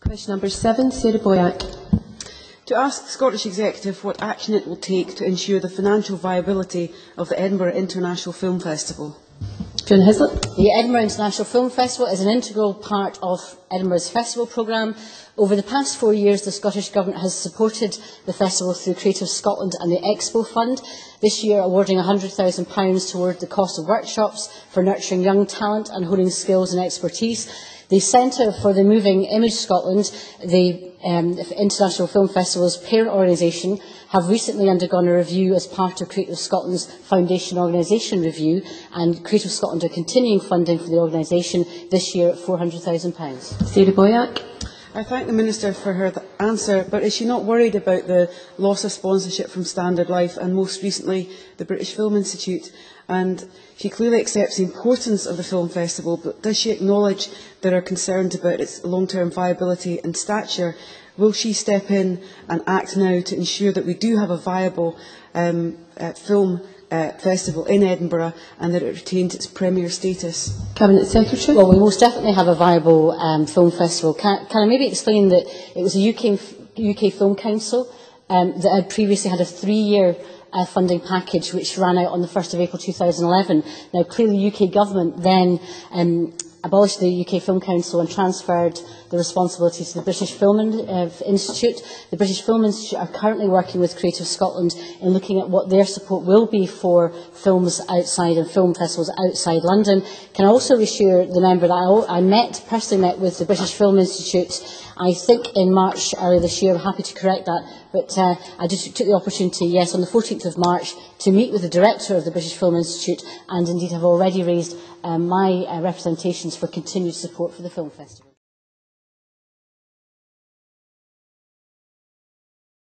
Question number seven, Sarah Boyack. To ask the Scottish Executive what action it will take to ensure the financial viability of the Edinburgh International Film Festival. Fiona Hyslop. The Edinburgh International Film Festival is an integral part of Edinburgh's festival programme. Over the past four years, the Scottish Government has supported the festival through Creative Scotland and the Expo Fund, this year awarding £100,000 toward the cost of workshops for nurturing young talent and honing skills and expertise. The Centre for the Moving Image Scotland, the um, International Film Festival's parent organisation, have recently undergone a review as part of Creative Scotland's Foundation Organisation Review, and Creative Scotland are continuing funding for the organisation this year at £400,000. Sarah Boyack. I thank the Minister for her answer, but is she not worried about the loss of sponsorship from Standard Life and most recently the British Film Institute? And she clearly accepts the importance of the film festival, but does she acknowledge there are concerns about its long-term viability and stature? Will she step in and act now to ensure that we do have a viable um, uh, film uh, festival in Edinburgh and that it retains its premier status? Cabinet Secretary. Well, we most definitely have a viable um, film festival. Can, can I maybe explain that it was the UK, UK Film Council um, that had previously had a three-year uh, funding package which ran out on the 1st of April 2011. Now, clearly the UK government then um, abolished the UK Film Council and transferred the responsibility to the British Film uh, Institute. The British Film Institute are currently working with Creative Scotland in looking at what their support will be for films outside and film festivals outside London. Can I also assure the member that I, met, personally met with the British Film Institute I think in March earlier this year, I'm happy to correct that, but uh, I just took the opportunity, yes, on the 14th of March, to meet with the director of the British Film Institute and indeed have already raised um, my uh, representations for continued support for the film festival.